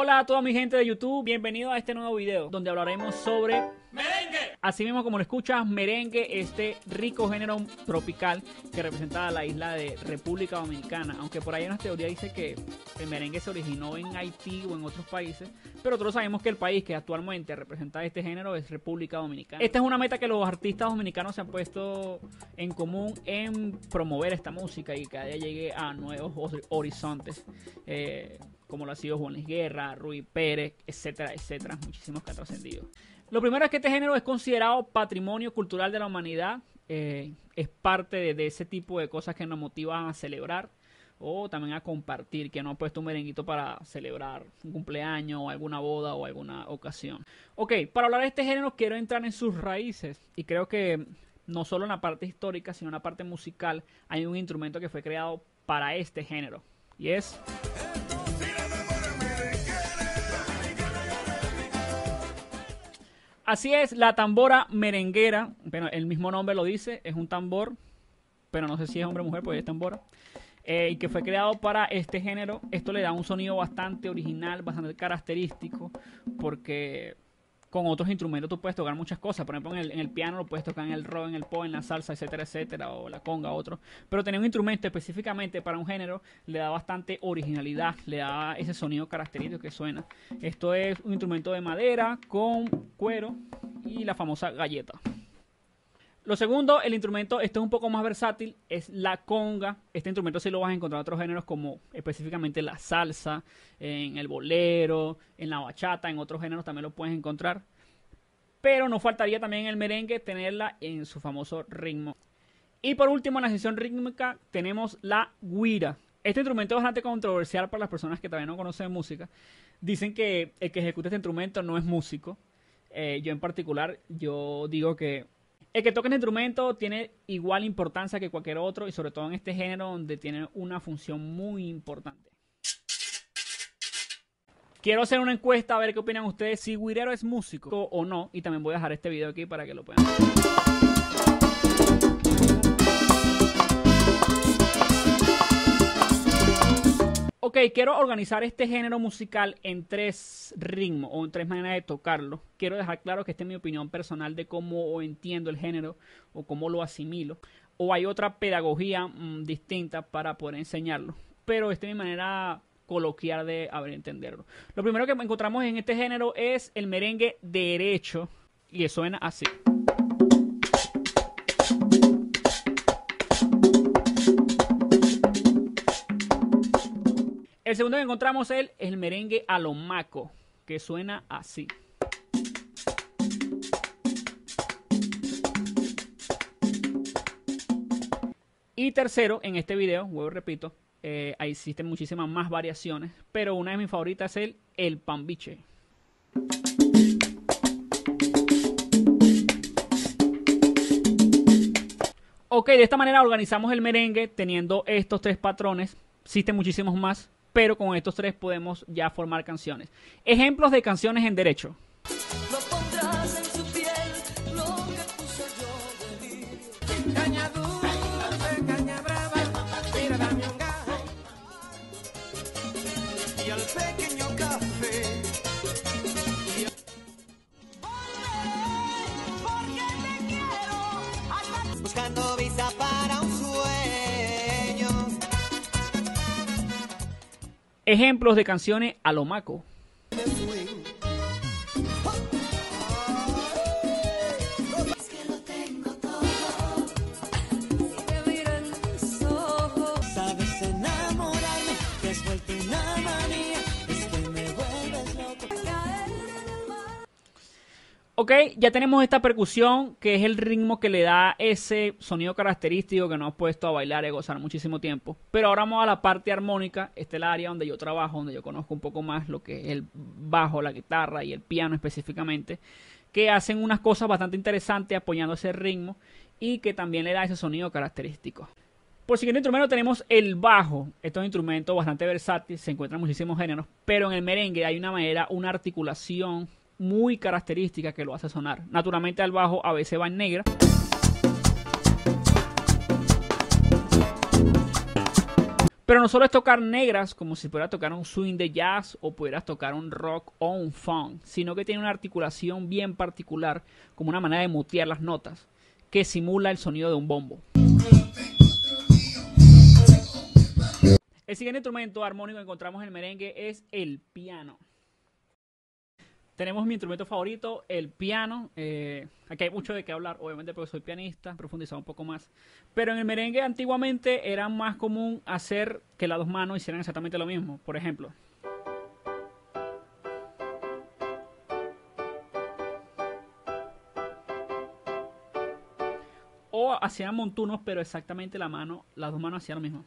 Hola a toda mi gente de YouTube, bienvenido a este nuevo video donde hablaremos sobre ¡Merengue! Así mismo como lo escuchas, merengue, este rico género tropical que representa a la isla de República Dominicana. Aunque por ahí una teoría dice que el merengue se originó en Haití o en otros países, pero todos sabemos que el país que actualmente representa este género es República Dominicana. Esta es una meta que los artistas dominicanos se han puesto en común en promover esta música y que cada día llegue a nuevos horizontes. Eh, como lo ha sido Juan Luis Guerra, Rui Pérez, etcétera, etcétera, muchísimos que han trascendido. Lo primero es que este género es considerado patrimonio cultural de la humanidad, eh, es parte de, ese tipo de cosas que nos motivan a celebrar o también a compartir, que no ha puesto un merenguito para celebrar un cumpleaños o alguna boda o alguna ocasión. Ok, para hablar de este género quiero entrar en sus raíces y creo que no solo en la parte histórica, sino en la parte musical hay un instrumento que fue creado para este género y es... Así es, la tambora merenguera, bueno, el mismo nombre lo dice, es un tambor, pero no sé si es hombre o mujer, pues es tambora. Eh, y que fue creado para este género. Esto le da un sonido bastante original, bastante característico, porque con otros instrumentos tú puedes tocar muchas cosas. Por ejemplo, en el, piano lo puedes tocar en el rock, en el pop, en la salsa, etcétera, etcétera, o la conga, otro. Pero tener un instrumento específicamente para un género le da bastante originalidad, le da ese sonido característico que suena. Esto es un instrumento de madera con cuero y la famosa galleta. Lo segundo, el instrumento, este es un poco más versátil, es la conga. Este instrumento sí lo vas a encontrar en otros géneros como específicamente la salsa, en el bolero, en la bachata, en otros géneros también lo puedes encontrar. Pero nos faltaría también el merengue tenerla en su famoso ritmo. Y por último, en la sesión rítmica tenemos la guira. Este instrumento es bastante controversial para las personas que todavía no conocen música. Dicen que el que ejecuta este instrumento no es músico. Eh, yo en particular, yo digo que el que toque el instrumento tiene igual importancia que cualquier otro y sobre todo en este género donde tiene una función muy importante. Quiero hacer una encuesta a ver qué opinan ustedes si Guirero es músico o no y también voy a dejar este video aquí para que lo puedan ver. Ok, quiero organizar este género musical en tres ritmos o en tres maneras de tocarlo. Quiero dejar claro que esta es mi opinión personal de cómo entiendo el género o cómo lo asimilo. O hay otra pedagogía mm, distinta para poder enseñarlo. Pero esta es mi manera coloquial de haber entenderlo. Lo primero que encontramos en este género es el merengue derecho y suena así. El segundo que encontramos es el, merengue a lo maco, que suena así. Y tercero, en este video, vuelvo repito, eh, existen muchísimas más variaciones, pero una de mis favoritas es el, el pambiche. Ok, de esta manera organizamos el merengue teniendo estos tres patrones. Existen muchísimos más, pero con estos tres podemos ya formar canciones. Ejemplos de canciones en derecho. Buscando visa para un Ejemplos de canciones a lo maco. Ok, ya tenemos esta percusión que es el ritmo que le da ese sonido característico que nos ha puesto a bailar y a gozar muchísimo tiempo. Pero ahora vamos a la parte armónica, este es el área donde yo trabajo, donde yo conozco un poco más lo que es el bajo, la guitarra y el piano específicamente, que hacen unas cosas bastante interesantes apoyando ese ritmo y que también le da ese sonido característico. Por siguiente instrumento tenemos el bajo. Este es un instrumento bastante versátil, se encuentran muchísimos géneros, pero en el merengue hay una manera, una articulación muy característica que lo hace sonar. Naturalmente al bajo a veces va en negra. Pero no solo es tocar negras como si pudieras tocar un swing de jazz o pudieras tocar un rock o un funk, sino que tiene una articulación bien particular, como una manera de mutear las notas, que simula el sonido de un bombo. El siguiente instrumento armónico que encontramos en el merengue es el piano tenemos mi instrumento favorito, el piano. Eh, aquí hay mucho de qué hablar, obviamente porque soy pianista, profundizar un poco más. Pero en el merengue antiguamente era más común hacer que las dos manos hicieran exactamente lo mismo. Por ejemplo. O hacían montunos, pero exactamente la mano, las dos manos hacían lo mismo.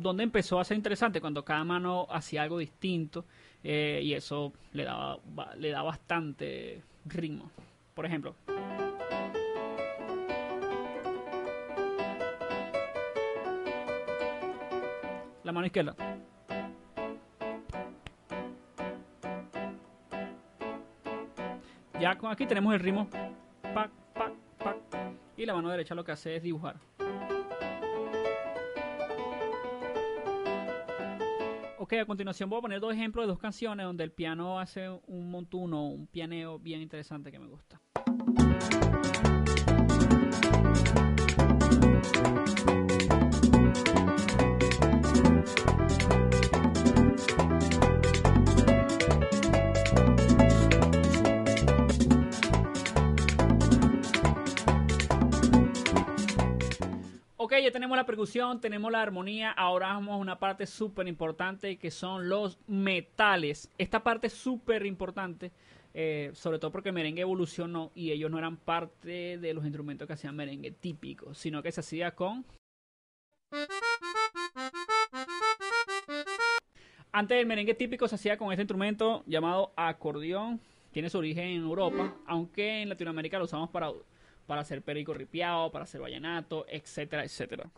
¿Dónde empezó a ser interesante? Cuando cada mano hacía algo distinto eh, y eso le daba, le da bastante ritmo. Por ejemplo. La mano izquierda. Ya aquí tenemos el ritmo. Y la mano derecha lo que hace es dibujar. Ok, a continuación voy a poner dos ejemplos de dos canciones donde el piano hace un montuno, un pianeo bien interesante que me gusta. Ya tenemos la percusión, tenemos la armonía. Ahora vamos a una parte súper importante que son los metales. Esta parte es súper importante, eh, sobre todo porque merengue evolucionó y ellos no eran parte de los instrumentos que hacían merengue típicos, sino que se hacía con. Antes el merengue típico se hacía con este instrumento llamado acordeón. Tiene su origen en Europa, aunque en Latinoamérica lo usamos para para hacer perico ripiado, para hacer vallenato, etcétera, etcétera.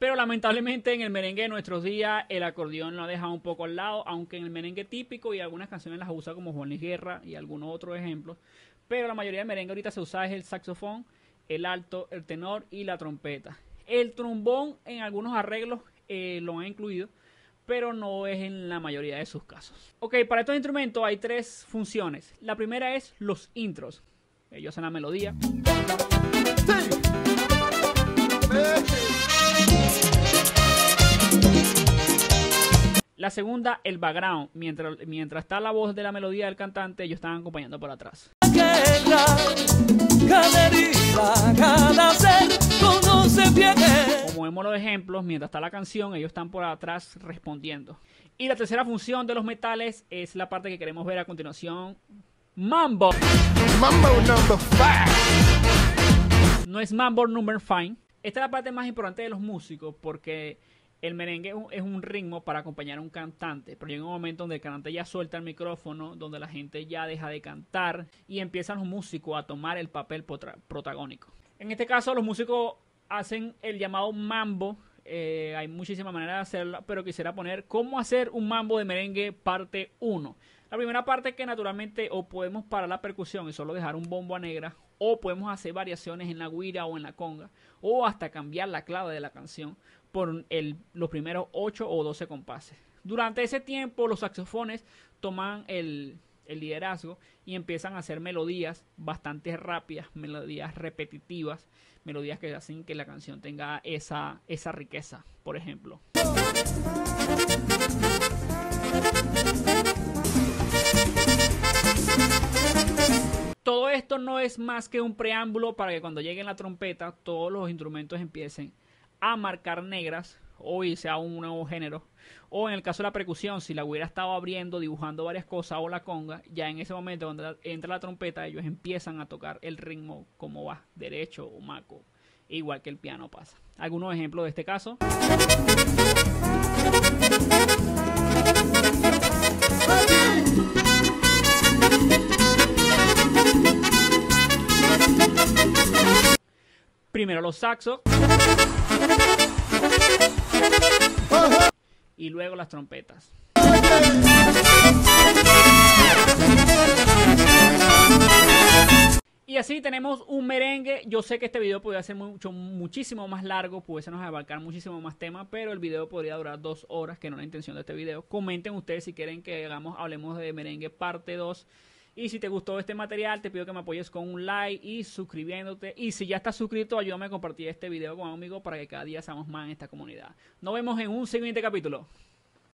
Pero lamentablemente en el merengue de nuestros días el acordeón lo ha dejado un poco al lado, aunque en el merengue típico y algunas canciones las usa como Juan Luis Guerra y algunos otros ejemplos. Pero la mayoría del merengue ahorita se usa es el saxofón, el alto, el tenor y la trompeta. El trombón en algunos arreglos eh, lo han incluido, pero no es en la mayoría de sus casos. Ok, para estos instrumentos hay tres funciones. La primera es los intros. Ellos hacen la melodía. La segunda, el background. Mientras, mientras está la voz de la melodía del cantante, ellos están acompañando por atrás. Como vemos los ejemplos, mientras está la canción, ellos están por atrás respondiendo. Y la tercera función de los metales es la parte que queremos ver a continuación, Mambo. Mambo number five. No es Mambo number five. Esta es la parte más importante de los músicos porque el merengue es un ritmo para acompañar a un cantante, pero llega un momento donde el cantante ya suelta el micrófono, donde la gente ya deja de cantar y empiezan los músicos a tomar el papel protagónico. En este caso, los músicos hacen el llamado mambo. Eh, hay muchísimas maneras de hacerlo, pero quisiera poner cómo hacer un mambo de merengue parte 1. La primera parte es que naturalmente o podemos parar la percusión y solo dejar un bombo a negra, o podemos hacer variaciones en la guira o en la conga, o hasta cambiar la clave de la canción por los primeros 8 o 12 compases. Durante ese tiempo los saxofones toman el, liderazgo y empiezan a hacer melodías bastante rápidas, melodías repetitivas, melodías que hacen que la canción tenga esa riqueza, por ejemplo. Todo esto no es más que un preámbulo para que cuando llegue la trompeta todos los instrumentos empiecen a marcar negras o irse a un nuevo género. O en el caso de la percusión, si la hubiera estado abriendo, dibujando varias cosas o la conga, ya en ese momento cuando entra la trompeta ellos empiezan a tocar el ritmo como va, derecho o maco, igual que el piano pasa. Algunos ejemplos de este caso. Primero los saxos. Y luego las trompetas. Y así tenemos un merengue. Yo sé que este video podría ser mucho, muchísimo más largo, pudiésemos abarcar muchísimo más temas, pero el video podría durar dos horas, que no es la intención de este video. Comenten ustedes si quieren que hagamos, hablemos de merengue parte 2. Y si te gustó este material, te pido que me apoyes con un like y suscribiéndote. Y si ya estás suscrito, ayúdame a compartir este video con un amigo para que cada día seamos más en esta comunidad. Nos vemos en un siguiente capítulo.